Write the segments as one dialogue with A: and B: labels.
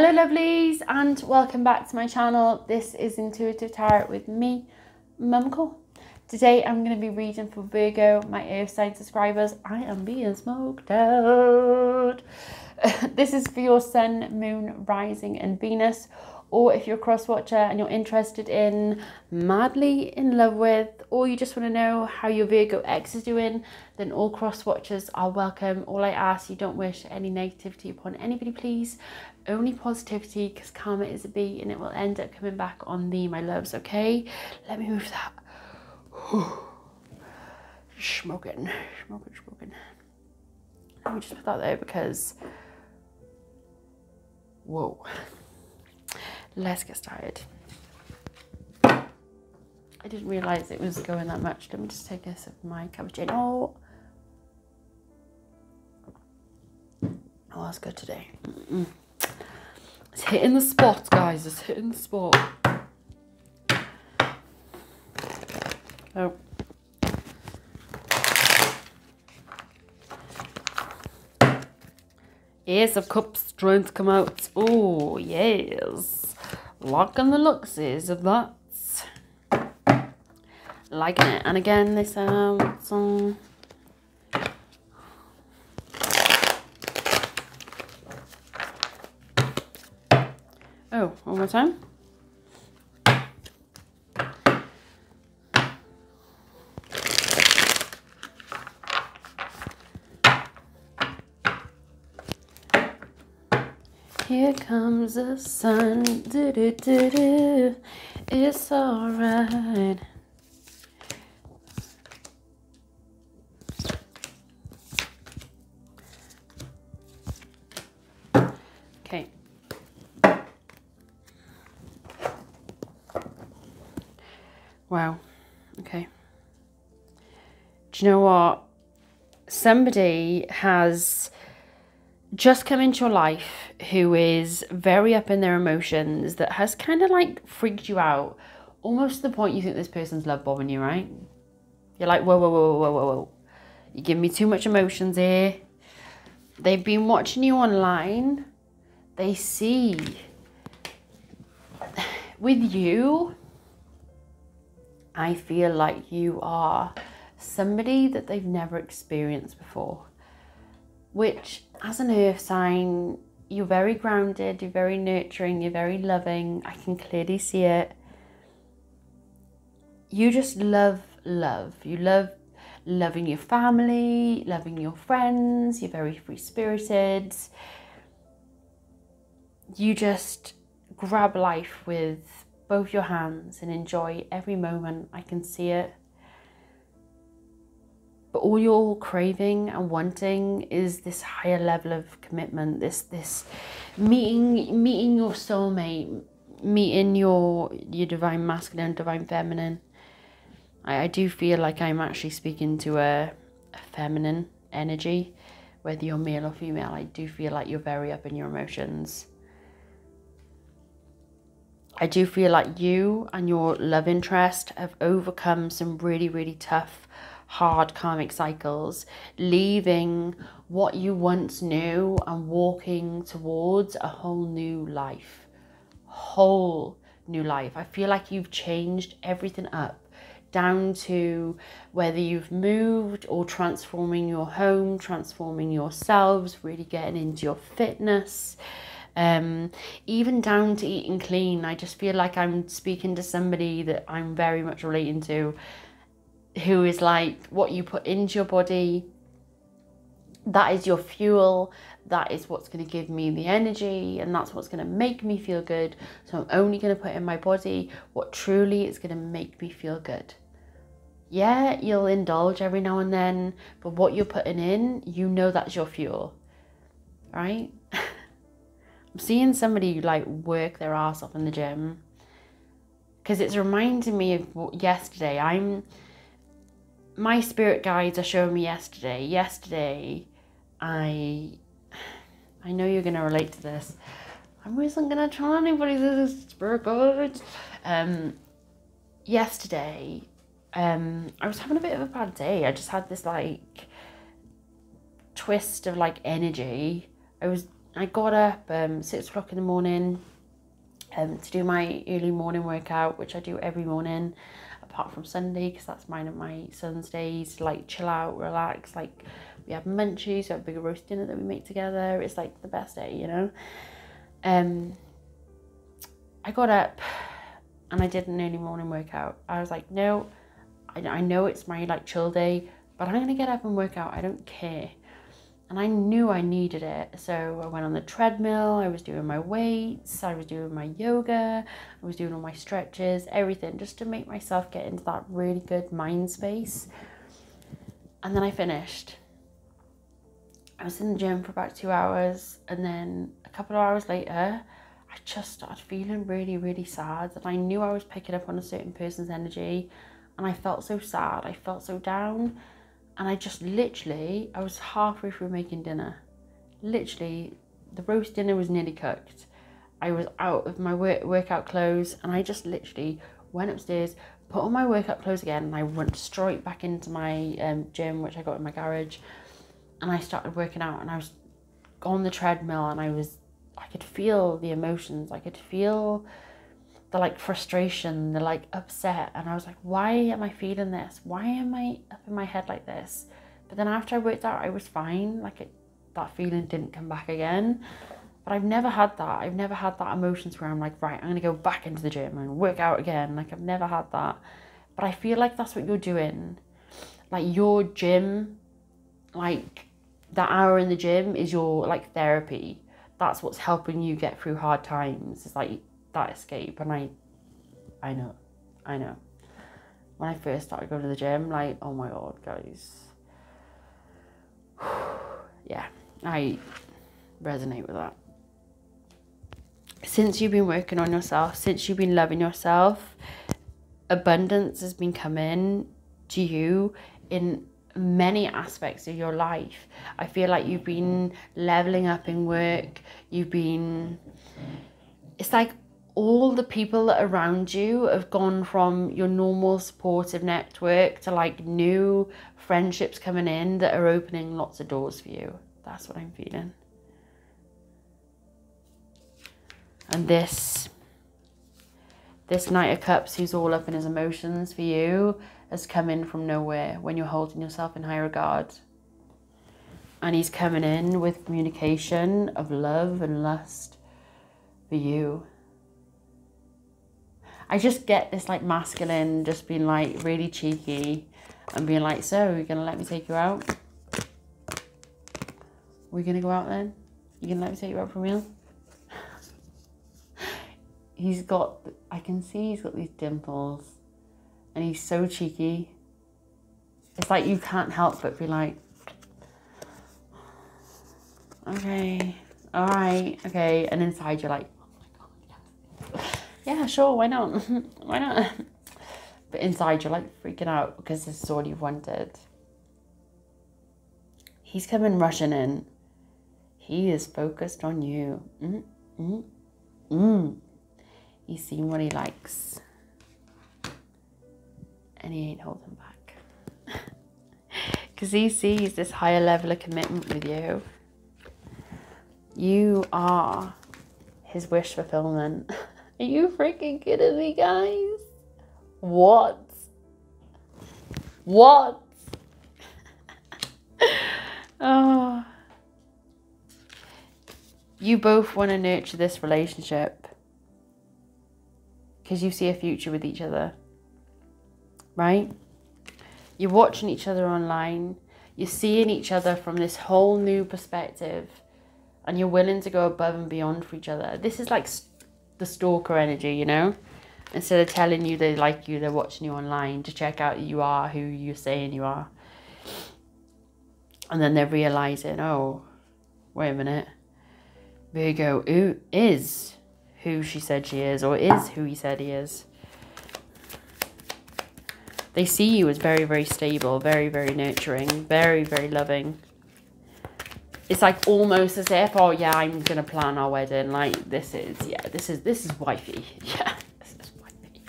A: Hello lovelies and welcome back to my channel. This is Intuitive Tarot with me, Momma Core. Today I'm going to be reading for Virgo, my earth sign subscribers. I am being smoked out. this is for your sun, moon, rising and Venus or if you're a cross watcher and you're interested in madly in love with or you just want to know how your Virgo ex is doing then all cross watchers are welcome all I ask you don't wish any negativity upon anybody please only positivity because karma is a bee and it will end up coming back on thee my loves okay let me move that smoking smoking smoking let me just put that there because whoa let's get started. I didn't realise it was going that much. Let me just take a sip of my cappuccino. Oh, that's good today. Mm -mm. It's hitting the spot, guys. It's hitting the spot. Oh. Ace of Cups trying to come out. Oh, yes liking the luxes of that. Liking it. And again, this um, out some. Oh, one more time. Here comes the sun. Do, do, do, do. It's alright. Wow. Okay. Do you know what? Somebody has just come into your life who is very up in their emotions that has kind of like freaked you out almost to the point you think this person's love bombing you right you're like whoa whoa whoa whoa whoa whoa you give me too much emotions here they've been watching you online they see with you i feel like you are somebody that they've never experienced before which as an earth sign, you're very grounded, you're very nurturing, you're very loving. I can clearly see it. You just love love. You love loving your family, loving your friends, you're very free spirited. You just grab life with both your hands and enjoy every moment. I can see it. But all you're craving and wanting is this higher level of commitment, this this meeting meeting your soulmate, meeting your your divine masculine, divine feminine. I, I do feel like I'm actually speaking to a, a feminine energy, whether you're male or female. I do feel like you're very up in your emotions. I do feel like you and your love interest have overcome some really, really tough hard karmic cycles, leaving what you once knew and walking towards a whole new life. Whole new life. I feel like you've changed everything up down to whether you've moved or transforming your home, transforming yourselves, really getting into your fitness. Um, even down to eating clean. I just feel like I'm speaking to somebody that I'm very much relating to who is like what you put into your body that is your fuel that is what's going to give me the energy and that's what's going to make me feel good so i'm only going to put in my body what truly is going to make me feel good yeah you'll indulge every now and then but what you're putting in you know that's your fuel right seeing somebody like work their ass off in the gym because it's reminding me of yesterday i'm my spirit guides are showing me yesterday. Yesterday, I I know you're gonna relate to this. I wasn't gonna tell anybody this is spirit guides. Um, yesterday, um, I was having a bit of a bad day. I just had this like twist of like energy. I was I got up um, six o'clock in the morning um, to do my early morning workout, which I do every morning, apart from Sunday, because that's mine and my son's days. Like chill out, relax. Like we have munchies, we have a big roast dinner that we make together. It's like the best day, you know. Um, I got up and I did an early morning workout. I was like, no, I, I know it's my like chill day, but I'm gonna get up and work out. I don't care and I knew I needed it. So I went on the treadmill, I was doing my weights, I was doing my yoga, I was doing all my stretches, everything just to make myself get into that really good mind space. And then I finished. I was in the gym for about two hours, and then a couple of hours later, I just started feeling really, really sad. And I knew I was picking up on a certain person's energy, and I felt so sad, I felt so down and I just literally, I was halfway through making dinner. Literally, the roast dinner was nearly cooked. I was out of my work, workout clothes and I just literally went upstairs, put on my workout clothes again, and I went straight back into my um, gym, which I got in my garage. And I started working out and I was on the treadmill and I was, I could feel the emotions. I could feel the like frustration, the like upset. And I was like, why am I feeling this? Why am I up in my head like this? But then after I worked out, I was fine. Like it, that feeling didn't come back again. But I've never had that. I've never had that emotions where I'm like, right, I'm to go back into the gym and work out again. Like I've never had that. But I feel like that's what you're doing. Like your gym, like that hour in the gym is your like therapy. That's what's helping you get through hard times. It's like that escape and I I know. I know. When I first started going to the gym, like, oh my god, guys. yeah, I resonate with that. Since you've been working on yourself, since you've been loving yourself, abundance has been coming to you in many aspects of your life. I feel like you've been leveling up in work, you've been it's like all the people around you have gone from your normal supportive network to like new friendships coming in that are opening lots of doors for you. That's what I'm feeling. And this this Knight of Cups who's all up in his emotions for you has come in from nowhere when you're holding yourself in high regard. And he's coming in with communication of love and lust for you. I just get this like masculine just being like really cheeky and being like, so you're gonna let me take you out? We're gonna go out then? You gonna let me take you out for a meal? he's got, I can see he's got these dimples and he's so cheeky. It's like you can't help but be like, okay, all right, okay. And inside you're like, yeah, sure, why not? why not? But inside you're like freaking out because this is all you've wanted. He's coming rushing in. He is focused on you. Mm, mm, mm. He's seen what he likes. And he ain't holding back. Because he sees this higher level of commitment with you. You are his wish fulfillment. Are you freaking kidding me, guys? What? What? oh. You both want to nurture this relationship because you see a future with each other, right? You're watching each other online, you're seeing each other from this whole new perspective, and you're willing to go above and beyond for each other. This is like the stalker energy, you know? Instead of telling you they like you, they're watching you online to check out you are who you're saying you are. And then they're realizing, oh, wait a minute. Virgo who is who she said she is, or is who he said he is. They see you as very, very stable, very, very nurturing, very, very loving it's like almost as if, oh yeah, I'm gonna plan our wedding. Like this is, yeah, this is this is wifey. Yeah, this is wifey.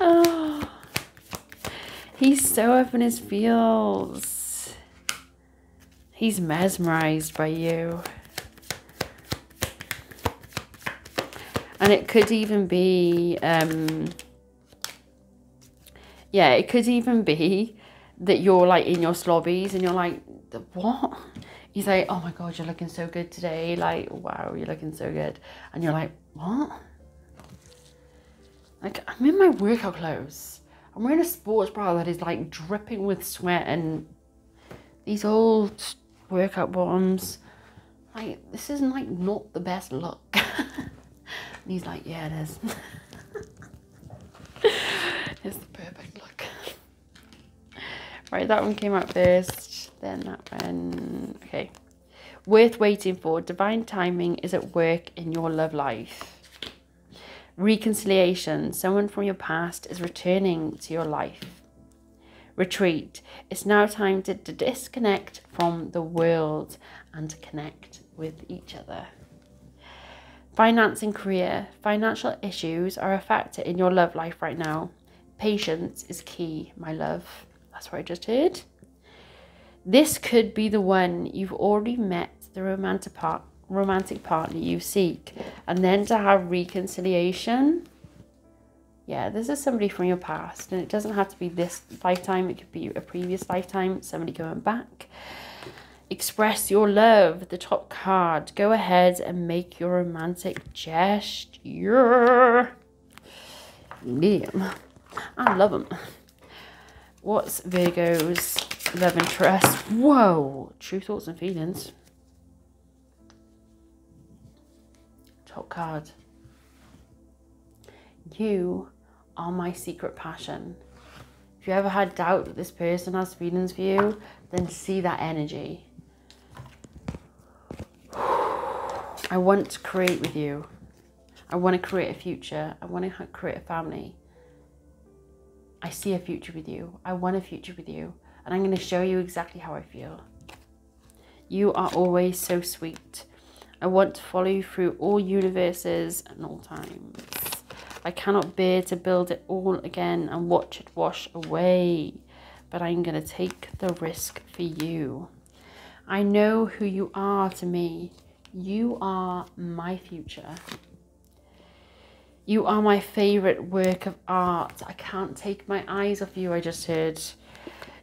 A: oh, he's so up in his feels. He's mesmerized by you. And it could even be, um, yeah, it could even be that you're like in your slobbies and you're like, what? He's like, oh my God, you're looking so good today. Like, wow, you're looking so good. And you're like, what? Like, I'm in my workout clothes. I'm wearing a sports bra that is like dripping with sweat and these old workout bottoms. Like, this isn't like not the best look. and he's like, yeah, it is. it's the perfect look. Right, that one came out first. Then that one. Okay. Worth waiting for. Divine timing is at work in your love life. Reconciliation. Someone from your past is returning to your life. Retreat. It's now time to, to disconnect from the world and to connect with each other. Finance and career. Financial issues are a factor in your love life right now. Patience is key, my love. That's what I just heard. This could be the one you've already met the romantic part romantic partner you seek. And then to have reconciliation. Yeah this is somebody from your past. And it doesn't have to be this lifetime. It could be a previous lifetime somebody going back. Express your love the top card. Go ahead and make your romantic gesture. Damn. I love them what's virgo's love interest whoa true thoughts and feelings top card. You are my secret passion. If you ever had doubt that this person has feelings for you, then see that energy. I want to create with you. I want to create a future. I want to create a family. I see a future with you. I want a future with you. And I'm going to show you exactly how I feel. You are always so sweet. I want to follow you through all universes and all times. I cannot bear to build it all again and watch it wash away, but I'm going to take the risk for you. I know who you are to me. You are my future. You are my favourite work of art. I can't take my eyes off you, I just heard.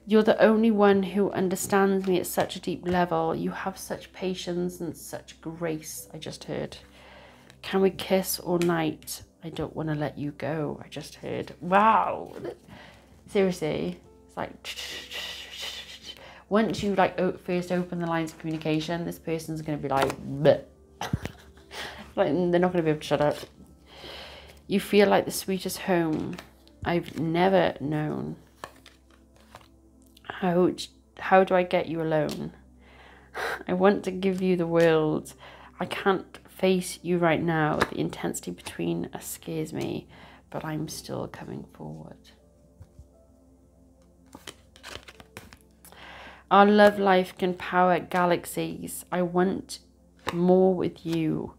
A: You're the only one who understands me at such a deep level. You have such patience and such grace, I just heard. Can we kiss all night? I don't want to let you go, I just heard. Wow. Seriously, it's like... Once you like first open the lines of communication, this person's going to be like... like they're not going to be able to shut up. You feel like the sweetest home I've never known. How, how do I get you alone? I want to give you the world. I can't face you right now. The intensity between us scares me, but I'm still coming forward. Our love life can power galaxies. I want more with you.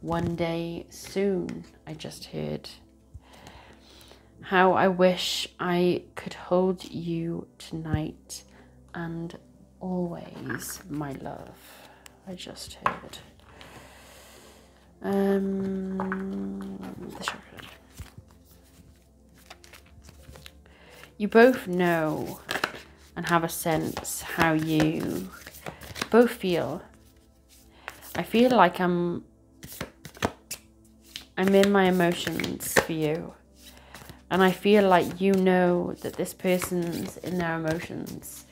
A: One day soon, I just heard. How I wish I could hold you tonight and always, my love. I just heard. Um, you both know and have a sense how you both feel. I feel like I'm I'm in my emotions for you. And I feel like you know that this person's in their emotions.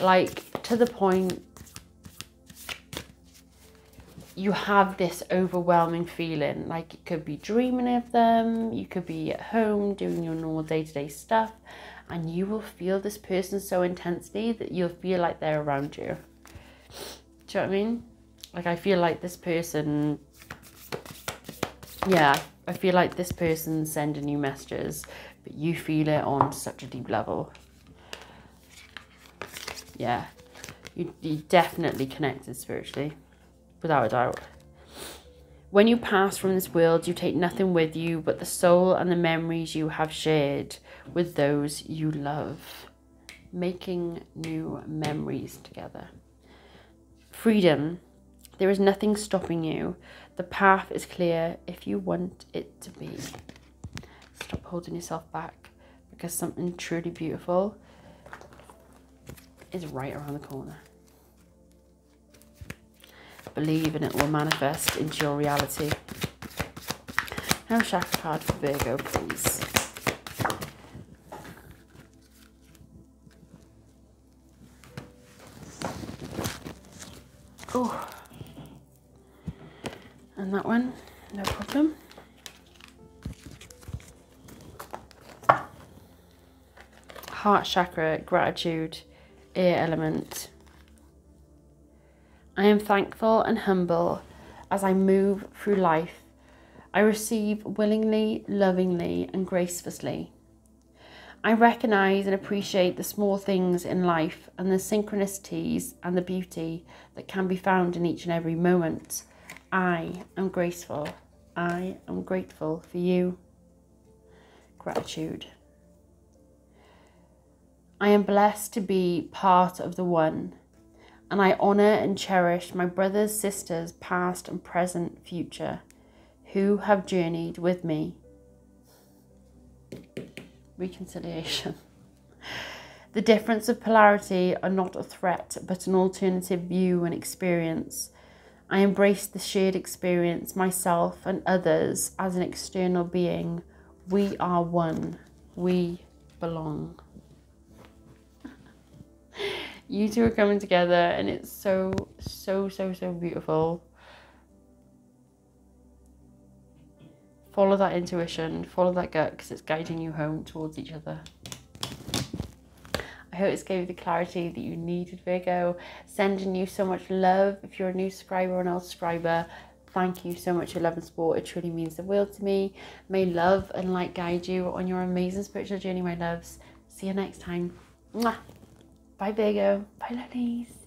A: Like to the point you have this overwhelming feeling. Like it could be dreaming of them, you could be at home doing your normal day to day stuff, and you will feel this person so intensely that you'll feel like they're around you. Do you know what I mean? Like I feel like this person yeah, I feel like this person's sending you messages, but you feel it on such a deep level. Yeah, you, you definitely connected spiritually, without a doubt. When you pass from this world, you take nothing with you but the soul and the memories you have shared with those you love. Making new memories together. Freedom. There is nothing stopping you. The path is clear if you want it to be. Stop holding yourself back because something truly beautiful is right around the corner. Believe and it will manifest into your reality. Now, chakra card for Virgo, please. Oh, and that one, no problem. Heart chakra, gratitude, air element. I am thankful and humble as I move through life. I receive willingly, lovingly, and gracefully. I recognize and appreciate the small things in life and the synchronicities and the beauty that can be found in each and every moment. I am graceful. I am grateful for you. Gratitude. I am blessed to be part of the one, and I honour and cherish my brothers, sisters, past and present, future, who have journeyed with me. Reconciliation. The difference of polarity are not a threat, but an alternative view and experience. I embrace the shared experience, myself and others, as an external being. We are one. We belong you two are coming together and it's so, so, so, so beautiful. Follow that intuition, follow that gut because it's guiding you home towards each other. I hope it's gave you the clarity that you needed, Virgo. Sending you so much love. If you're a new subscriber or an old subscriber, thank you so much for love and support. It truly means the world to me. May love and light guide you on your amazing spiritual journey, my loves. See you next time. Mwah. Bye, Virgo. Bye, ladies.